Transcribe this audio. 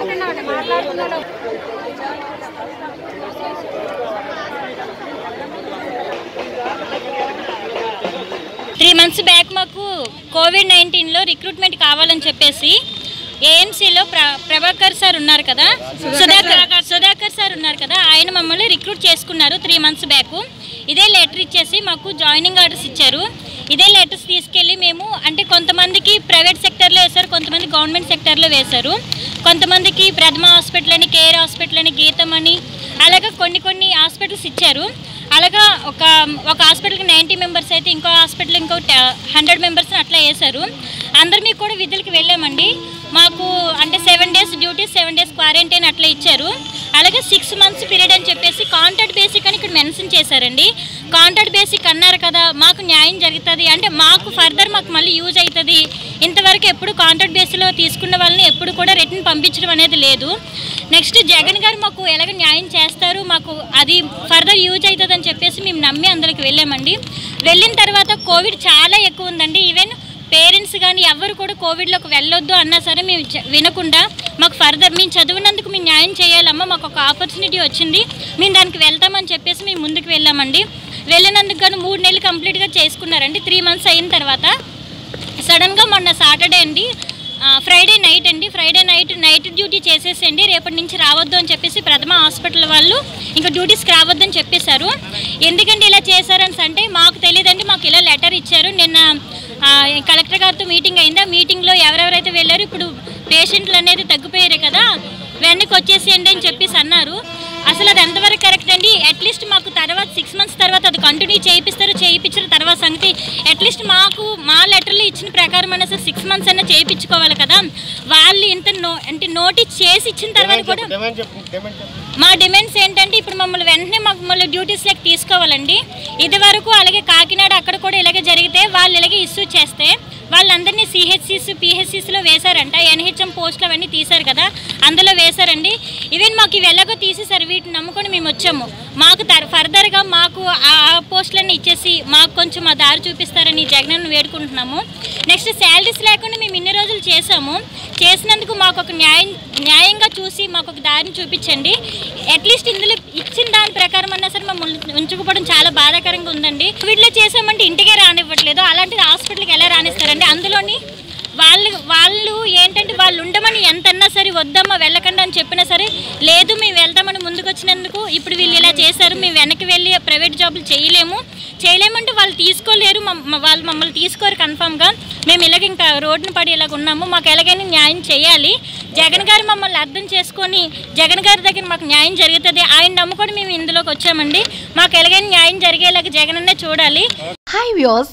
మాట్లాడుతున్నాడు మాట్లాడుతున్నాడు three months back మాకు కోవిడ్ నైన్టీన్లో రిక్రూట్మెంట్ కావాలని చెప్పేసి ఏఎంసీలో ప్ర ప్రభాకర్ సార్ ఉన్నారు కదా? సుధాకర్ సుధాకర్ సార్ ఉన్నారు కదా? ఆయన మమ్మల్ని రిక్రూట్ చేసుకున్నారు త్రీ మంత్స్ బ్యాక్. ఇదే లెటర్ ఇచ్చేసి మాకు జాయినింగ్ ఆర్డర్స్ ఇచ్చారు. ఇదే లెటర్స్ తీసుకెళ్ళి మేము అంటే కొంతమందికి ప్రైవేట్ సెక్టర్లో వేసారు గవర్నమెంట్ సెక్టర్లో వేశారు. కొంతమందికి ప్రథమ హాస్పిటల్ అని కేర్ హాస్పిటల్ అని గీతం అని అలాగా కొన్ని కొన్ని హాస్పిటల్స్ ఇచ్చారు. అలాగా ఒక ఒక హాస్పిటల్కి నైంటీ మెంబర్స్ అయితే ఇంకో హాస్పిటల్ ఇంకో హండ్రెడ్ మెంబర్స్ని అట్లా వేశారు. అందరు మీకు కూడా విధులకి వెళ్ళామండి. మాకు అంటే seven days duty seven days quarantine అట్లా ఇచ్చారు. అలాగే సిక్స్ మంత్స్ పీరియడ్ అని చెప్పేసి కాంట్రాక్ట్ బేసిక్ అని ఇక్కడ మెన్షన్ చేశారండి. కాంట్రాక్ట్ బేసిక్ అన్నారు కదా మాకు న్యాయం జరుగుతుంది. అంటే మాకు ఫర్దర్ మాకు మళ్ళీ యూజ్ అవుతుంది. ఇంతవరకు ఎప్పుడు కాంట్రాక్ట్ బేస్లో తీసుకున్న వాళ్ళని ఎప్పుడు కూడా రిటర్న్ పంపించడం అనేది లేదు. నెక్స్ట్ జగన్ గారు మాకు ఎలాగ న్యాయం చేస్తారు మాకు అది ఫర్దర్ యూజ్ అవుతుంది అని చెప్పేసి మేము నమ్మి అందులోకి వెళ్ళామండి. వెళ్ళిన తర్వాత కోవిడ్ చాలా ఎక్కువ ఉందండి. ఈవెన్ పేరెంట్స్ కానీ ఎవరు కూడా కోవిడ్లోకి వెళ్ళొద్దు అన్నా సరే మేము వినకుండా మాకు ఫర్దర్ మేము చదివినందుకు మేము న్యాయం చేయాలమ్మా మాకు ఒక ఆపర్చునిటీ వచ్చింది. మేము దానికి వెళ్తామని చెప్పేసి మేము ముందుకు వెళ్ళామండి. వెళ్ళినందుకు కానీ మూడు నెలలు కంప్లీట్గా చేసుకున్నారండి. త్రీ మంత్స్ అయిన తర్వాత సడన్గా మొన్న సాటర్డే అండి. ఫ్రైడే నైట్ అండి. ఫ్రైడే నైట్ నైట్ డ్యూటీ చేసేసండి రేపటి నుంచి రావద్దు అని చెప్పేసి ప్రథమ హాస్పిటల్ వాళ్ళు ఇంకా డ్యూటీస్కి రావద్దు అని చెప్పేశారు. ఎందుకంటే ఇలా చేశారని అంటే మాకు తెలియదండి. మాకు ఇలా లెటర్ ఇచ్చారు. నిన్న కలెక్టర్ గారితో మీటింగ్ అయిందా? మీటింగ్లో ఎవరెవరైతే వెళ్ళారు ఇప్పుడు పేషెంట్లు అనేది తగ్గిపోయారు కదా వెనక్కి వచ్చేసేయండి అని చెప్పేసి అన్నారు. అసలు అది ఎంతవరకు కరెక్ట్ అండి? అట్లీస్ట్ మాకు తర్వాత సిక్స్ మంత్స్ తర్వాత అది కంటిన్యూ చేయిస్తారు చేయించిన తర్వాత సంగతి అట్లీస్ట్ మాకు మా లెటర్లు ఇచ్చిన ప్రకారం అయినా సరే సిక్స్ మంత్స్ అయినా చేయించుకోవాలి కదా. వాళ్ళు ఇంత నో అంటే నోటీస్ చేసి ఇచ్చిన తర్వాత కూడా మా డిమాండ్స్ ఏంటంటే ఇప్పుడు మమ్మల్ని వెంటనే మాకు మళ్ళీ డ్యూటీస్లోకి తీసుకోవాలండి ఇది వరకు అలాగే కాకినాడ అక్కడ కూడా ఇలాగే జరిగితే వాళ్ళు ఇలాగే ఇష్యూ చేస్తే వాళ్ళందరినీ సిహెచ్సిస్ పిహెచ్సిస్లో వేశారంట. ఎన్హెచ్ఎం పోస్టులు అవన్నీ తీశారు కదా అందులో వేశారండి. ఈవెన్ మాకు ఇవి ఎలాగో తీసేసారు వీటిని నమ్ముకొని మేము వచ్చాము. మాకు ఫర్దర్గా మాకు ఆ పోస్టులన్నీ ఇచ్చేసి మాకు కొంచెం ఆ దారి చూపిస్తారని జగన్ వేడుకుంటున్నాము. నెక్స్ట్ శాలరీస్ లేకుండా మేము ఇన్ని రోజులు చేసాము చేసినందుకు మాకు ఒక న్యాయం న్యాయంగా చూసి మాకు ఒక దారిని చూపించండి. అట్లీస్ట్ ఇందులో ఇచ్చిన దాని ప్రకారం అన్నా సరే మమ్మల్ని ఉంచుకోవడం చాలా బాధాకరంగా ఉందండి. వీటిలో చేసామంటే ఇంటికే రానివ్వట్లేదు. అలాంటిది హాస్పిటల్కి ఎలా చేశారండి అందులోని వాళ్ళు వాళ్ళు ఏంటంటే వాళ్ళు ఉండమని ఎంతన్నా సరే వద్దమ్మా వెళ్ళకండి అని చెప్పినా సరే లేదు మేము వెళ్తామని ముందుకు వచ్చినందుకు ఇప్పుడు వీళ్ళు ఇలా చేశారు మేము వెనక్కి వెళ్ళి ప్రైవేట్ జాబులు చేయలేము. చేయలేమంటే వాళ్ళు తీసుకోలేరు వాళ్ళు మమ్మల్ని తీసుకోరు కన్ఫామ్గా. మేము ఇలాగ ఇంకా రోడ్డున పడి ఇలాగ ఉన్నాము మాకు ఎలాగైనా న్యాయం చేయాలి. జగన్ గారు మమ్మల్ని అర్థం చేసుకొని జగన్ గారి దగ్గర మాకు న్యాయం జరుగుతుంది. ఆయన నమ్ముకొని మేము ఇందులోకి వచ్చామండి. మాకు ఎలాగైనా న్యాయం జరిగేలాగా జగన్ చూడాలి. Hi views